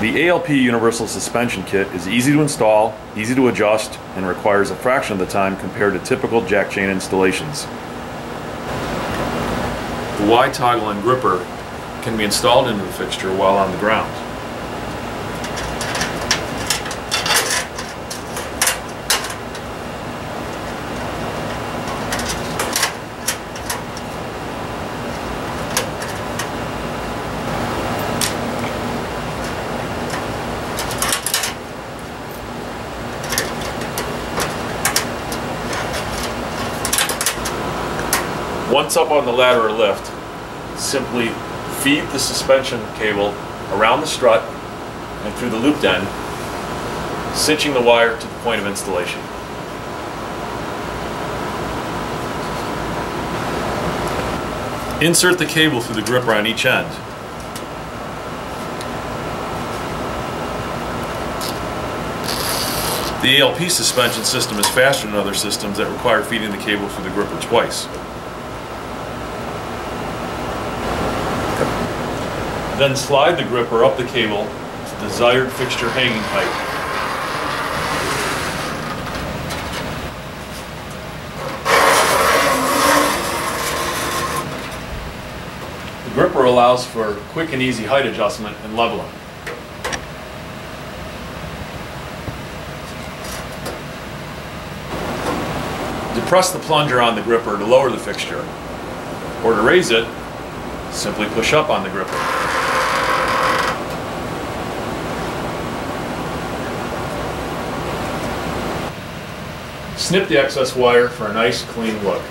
The ALP Universal Suspension Kit is easy to install, easy to adjust, and requires a fraction of the time compared to typical jack chain installations. The Y toggle and gripper can be installed into the fixture while on the ground. Once up on the ladder or lift, simply feed the suspension cable around the strut and through the looped end, cinching the wire to the point of installation. Insert the cable through the gripper on each end. The ALP suspension system is faster than other systems that require feeding the cable through the gripper twice. Then slide the gripper up the cable to desired fixture hanging height. The gripper allows for quick and easy height adjustment and leveling. Depress the plunger on the gripper to lower the fixture, or to raise it, simply push up on the gripper. Snip the excess wire for a nice clean look.